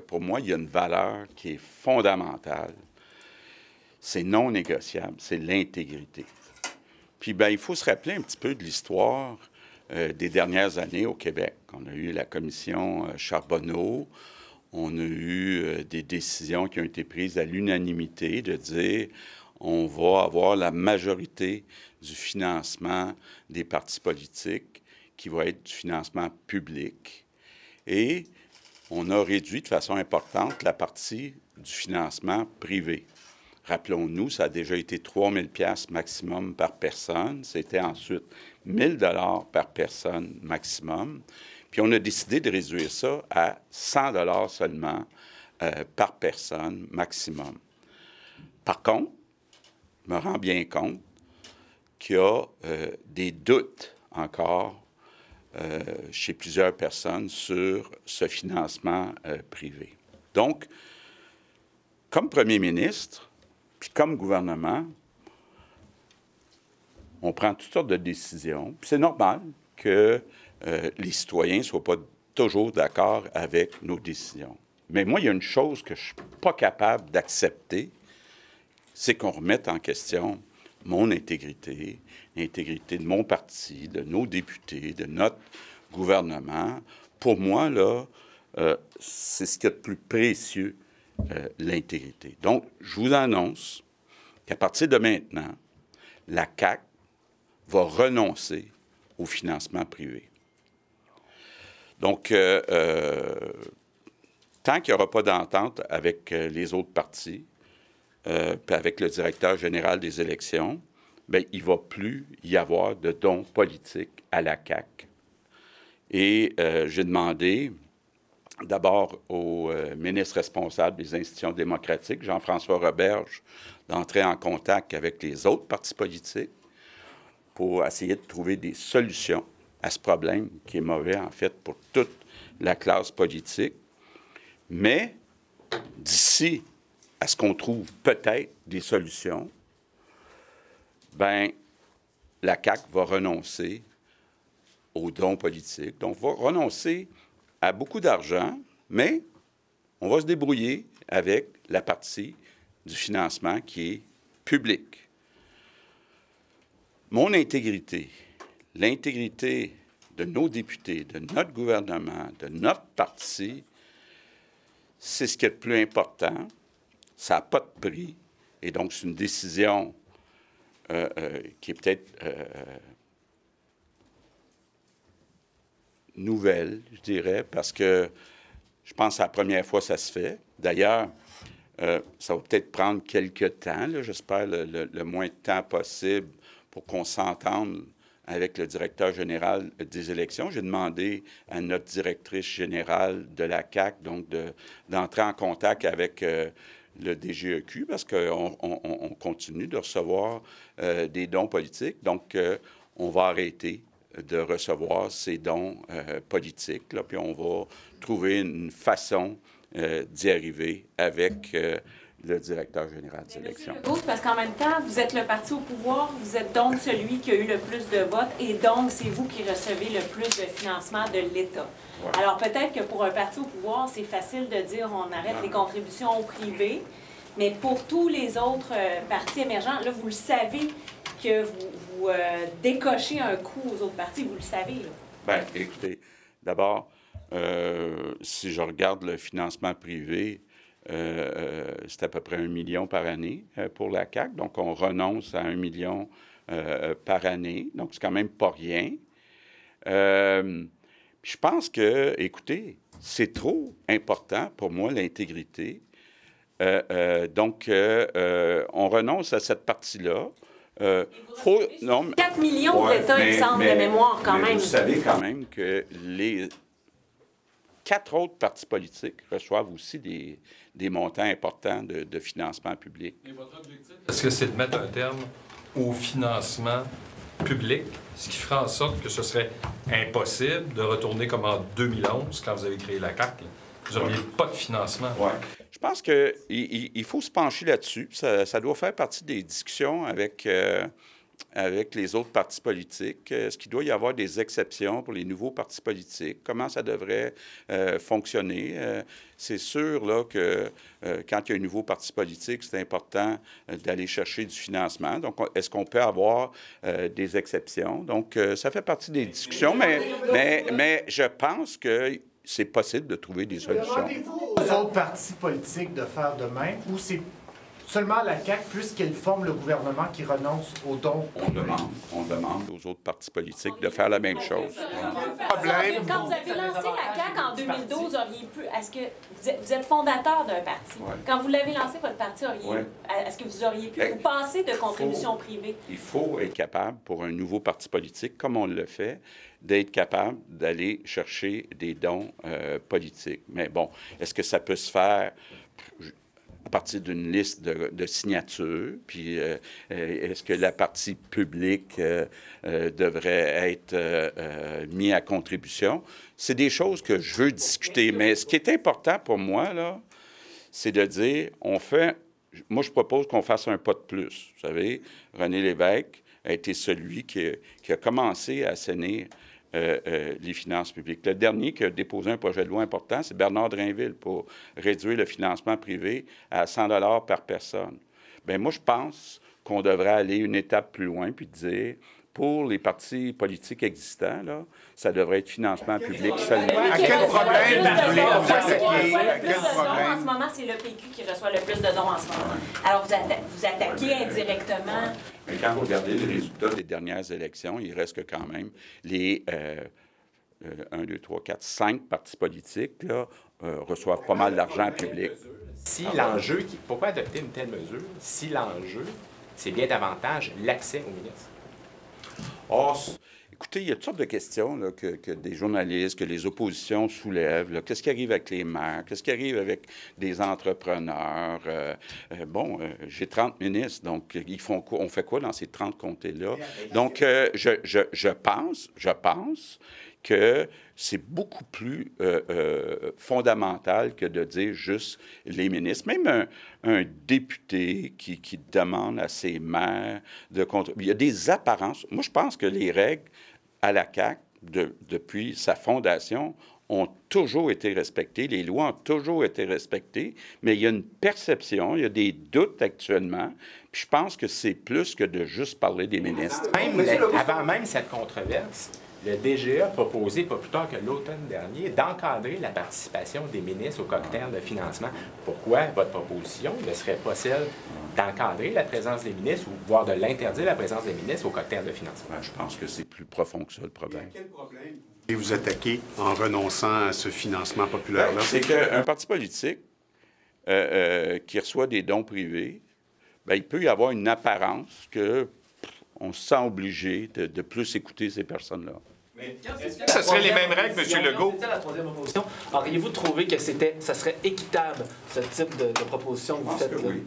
Pour moi, il y a une valeur qui est fondamentale. C'est non négociable, c'est l'intégrité. Puis, ben, il faut se rappeler un petit peu de l'histoire euh, des dernières années au Québec. On a eu la commission euh, Charbonneau, on a eu euh, des décisions qui ont été prises à l'unanimité de dire on va avoir la majorité du financement des partis politiques qui va être du financement public. Et on a réduit de façon importante la partie du financement privé. Rappelons-nous, ça a déjà été 3 000 maximum par personne. C'était ensuite 1 000 par personne maximum. Puis on a décidé de réduire ça à 100 seulement euh, par personne maximum. Par contre, je me rends bien compte qu'il y a euh, des doutes encore euh, chez plusieurs personnes sur ce financement privé. Donc, comme premier ministre, puis comme gouvernement, on prend toutes sortes de décisions. C'est normal que euh, les citoyens ne soient pas toujours d'accord avec nos décisions. Mais moi, il y a une chose que je ne suis pas capable d'accepter, c'est qu'on remette en question mon intégrité, l'intégrité de mon parti, de nos députés, de notre gouvernement. Pour moi, là, euh, c'est ce qui est le plus précieux, euh, l'intégrité. Donc, je vous annonce qu'à partir de maintenant, la CAC va renoncer au financement privé. Donc, euh, tant qu'il n'y aura pas d'entente avec les autres partis, puis avec le directeur général des élections, bien, il ne va plus y avoir de dons politiques à la CAC. Et j'ai demandé d'abord au ministre responsable des institutions démocratiques, Jean-François Roberge, d'entrer en contact avec les autres partis politiques pour essayer de trouver des solutions à ce problème qui est mauvais, en fait, pour toute la classe politique. Mais d'ici à ce qu'on trouve peut-être des solutions, ben la CAQ va renoncer aux dons politiques. Donc, va renoncer à beaucoup d'argent, mais on va se débrouiller avec la partie du financement qui est publique mon intégrité, l'intégrité de nos députés, de notre gouvernement, de notre parti, c'est ce qui est le plus important. Ça n'a pas de prix. Et donc, c'est une décision euh, euh, qui est peut-être euh, nouvelle, je dirais, parce que je pense que la première fois ça se fait. D'ailleurs, ça va peut-être prendre quelques temps, j'espère le, moins de temps possible pour qu'on s'entende avec le directeur général des élections. J'ai demandé à notre directrice générale de la CAC donc d'entrer en contact avec le DGEQ parce qu'on on, continue de recevoir euh, des dons politiques. Donc, euh, on va arrêter de recevoir ces dons politiques, là, puis on va trouver une façon d'y arriver avec le directeur général des élections. parce qu'en même temps, vous êtes le parti au pouvoir, vous êtes donc celui qui a eu le plus de votes et donc c'est vous qui recevez le plus de financement de l'État. Alors peut-être que pour un parti au pouvoir, c'est facile de dire on arrête les contributions au privé, mais pour tous les autres euh, partis émergents, là, vous le savez que vous, euh, décochez un coup aux autres partis, vous le savez. Bien, écoutez, d'abord, euh, si je regarde le financement privé, c'est à peu près un million par année euh, pour la CAC. Donc, on renonce à un million par année. Donc, c'est quand même pas rien. je pense que, écoutez, c'est trop important pour moi, l'intégrité. donc, on renonce à cette partie-là. Euh, non, 4 millions d'États, il semble, de mémoire quand même. Vous savez quand même que les quatre autres partis politiques reçoivent aussi des, des montants importants de, financement public. Et votre objectif, est-ce que c'est de mettre un terme au financement public, ce qui ferait en sorte que ce serait impossible de retourner comme en 2011, quand vous avez créé la CAC. Vous n'auriez pas de financement. Oui. Je pense qu'il il faut se pencher là-dessus. Ça, doit faire partie des discussions avec euh, avec les autres partis politiques. Est-ce qu'il doit y avoir des exceptions pour les nouveaux partis politiques? Comment ça devrait euh, fonctionner? Euh, c'est sûr là, que euh, quand il y a un nouveau parti politique, c'est important d'aller chercher du financement. Donc, est-ce qu'on peut avoir des exceptions? Donc, ça fait partie des discussions, mais, mais, mais je pense que c'est possible de trouver des solutions. Demandez-vous aux autres partis politiques de faire de ou c'est seulement la CAQ, puisqu'elle forme le gouvernement qui renonce aux dons. On demande, on demande aux autres partis politiques de faire la même chose. Problème. Quand vous avez lancé la CAQ en 2012, auriez pu, est-ce que vous êtes, fondateur d'un parti? Quand vous l'avez lancé, votre parti, est-ce que vous auriez pu vous passer de contributions privées? Il faut être capable, pour un nouveau parti politique, comme on le fait, d'être capable d'aller chercher des dons euh, politiques. Mais bon, est-ce que ça peut se faire? À partir d'une liste de, signatures, puis euh, euh, est-ce que la partie publique euh, devrait être mise à contribution? C'est des choses que je veux discuter, mais ce qui est important pour moi, là, c'est de dire, on fait, moi je propose qu'on fasse un pas de plus. Vous savez, René Lévesque a été celui qui, qui a commencé à assainir euh, euh, les finances publiques. Le dernier qui a déposé un projet de loi important, c'est Bernard Drainville pour réduire le financement privé à 100 par personne. Bien, moi, je pense qu'on devrait aller une étape plus loin puis dire pour les partis politiques existants, là, ça devrait être financement public seulement. À quel problème vous voulez À quel problème? En ce moment, c'est le PQ qui reçoit le plus de dons en ce moment. Alors, vous, attaquez indirectement. Mais quand vous regardez les résultats des dernières élections, il reste que quand même les 1, 2, 3, 4, 5 partis politiques là, euh, reçoivent pas mal d'argent public. Si l'enjeu, pourquoi adopter une telle mesure? Si l'enjeu, c'est bien davantage l'accès aux ministres? Écoutez, il y a toutes sortes de questions que, des journalistes, que les oppositions soulèvent. Qu'est-ce qui arrive avec les maires? Qu'est-ce qui arrive avec des entrepreneurs? Euh, euh, bon, euh, j'ai 30 ministres, donc ils font quoi? on fait quoi dans ces 30 comtés-là? Donc, je, je, je pense, je pense que c'est beaucoup plus euh, euh, fondamental que de dire juste les ministres. Même un, député qui, demande à ses maires de contribuer. Il y a des apparences. Moi, je pense que les règles à la CAQ, depuis sa fondation, ont toujours été respectées, les lois ont toujours été respectées, mais il y a une perception, il y a des doutes actuellement, puis je pense que c'est plus que de juste parler des ministres. avant même cette controverse, le DGE a proposé, pas plus tard que l'automne dernier, d'encadrer la participation des ministres au cocktail de financement. Pourquoi votre proposition ne serait pas celle d'encadrer la présence des ministres ou voire de l'interdire la présence des ministres au cocktail de financement? je pense que c'est plus profond que ça, le problème. quel problème? Et vous attaquez en renonçant à ce financement populaire-là? c'est qu'un parti politique euh, euh, qui reçoit des dons privés, bien, il peut y avoir une apparence que on se sent obligé de plus écouter ces personnes-là. Mais ce serait les mêmes règles, M. Legault? la troisième proposition. Auriez-vous trouvé que c'était, ça serait équitable, ce type de, proposition que vous faites? oui.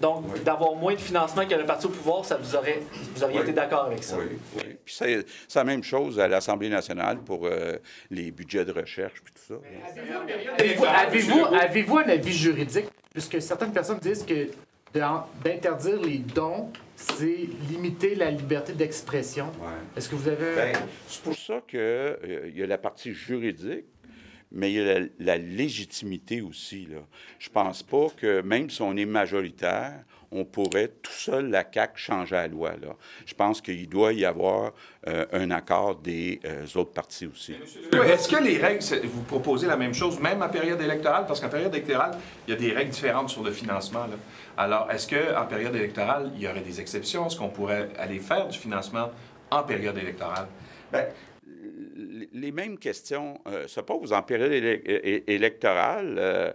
donc, d'avoir moins de financement que le parti au pouvoir, ça vous aurait, vous auriez été d'accord avec ça? Oui, oui. Puis c'est, la même chose à l'Assemblée nationale pour euh, les budgets de recherche et tout ça. Avez-vous, avez-vous un avis juridique? Puisque certaines personnes disent que d'interdire les dons, c'est limiter la liberté d'expression. Est-ce que vous avez... Ben, c'est pour ça qu'il euh, y a la partie juridique, mais il y a la, légitimité aussi. Là. Je pense pas que même si on est majoritaire, on pourrait tout seul, la CAQ, changer la loi. Là. Je pense qu'il doit y avoir euh, un accord des euh, autres partis aussi. Est-ce que les règles, vous proposez la même chose, même en période électorale? Parce qu'en période électorale, il y a des règles différentes sur le financement. Là. Alors, est-ce qu'en période électorale, il y aurait des exceptions? Est-ce qu'on pourrait aller faire du financement en période électorale? Bien, les mêmes questions euh, se posent en période électorale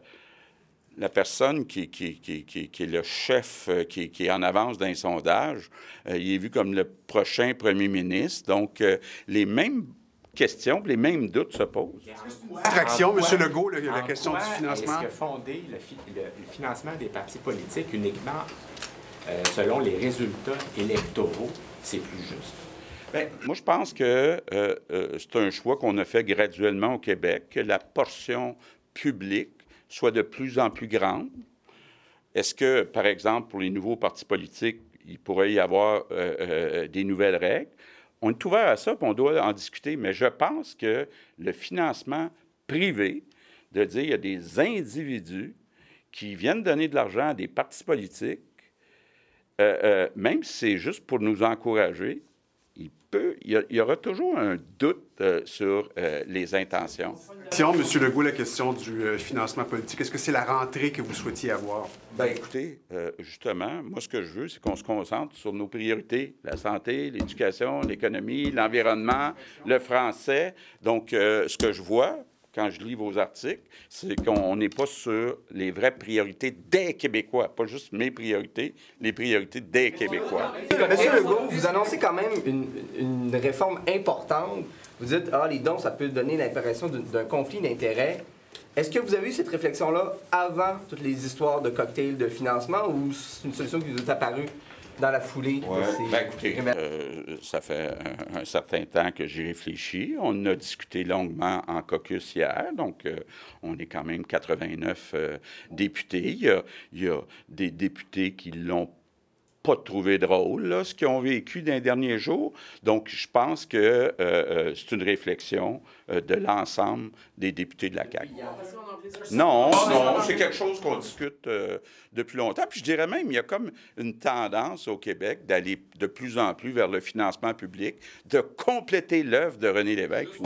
la personne qui, qui, qui, est le chef, euh, qui, est en avance d'un sondage, euh, il est vu comme le prochain premier ministre. Donc, euh, les mêmes questions, les mêmes doutes se posent. Attraction, M. Legault, la question du financement. Est-ce que fonder le, financement des partis politiques uniquement selon les résultats électoraux, c'est plus juste? Bien, moi, je pense que c'est un choix qu'on a fait graduellement au Québec, que la portion publique soit de plus en plus grande? Est-ce que, par exemple, pour les nouveaux partis politiques, il pourrait y avoir euh, euh, des nouvelles règles? On est ouvert à ça, puis on doit en discuter, mais je pense que le financement privé, de dire il y a des individus qui viennent donner de l'argent à des partis politiques, même si c'est juste pour nous encourager, il y, aura toujours un doute euh, sur euh, les intentions. Monsieur Legault, la question du euh, financement politique, est-ce que c'est la rentrée que vous souhaitiez avoir? Bien, écoutez, justement, moi, ce que je veux, c'est qu'on se concentre sur nos priorités, la santé, l'éducation, l'économie, l'environnement, le français. Donc, ce que je vois, quand je lis vos articles, c'est qu'on n'est pas sur les vraies priorités des Québécois, pas juste mes priorités, les priorités des Québécois. Monsieur Legault, vous annoncez quand même une, réforme importante. Vous dites, ah, les dons, ça peut donner l'impression d'un conflit d'intérêts. Est-ce que vous avez eu cette réflexion-là avant toutes les histoires de cocktails de financement ou c'est une solution qui vous est apparue? Dans la foulée ben, euh, ça fait un, certain temps que j'y réfléchis. On a discuté longuement en caucus hier, donc euh, on est quand même 89 euh, députés. Il y, a, des députés qui l'ont pas trouvé drôle, là, ce qu'ils ont vécu dans les derniers jours. Donc, je pense que c'est une réflexion de l'ensemble des députés de la CAQ. Non, non, c'est quelque chose qu'on discute euh, depuis longtemps. Puis je dirais même, il y a comme une tendance au Québec d'aller de plus en plus vers le financement public, de compléter l'œuvre de René Lévesque.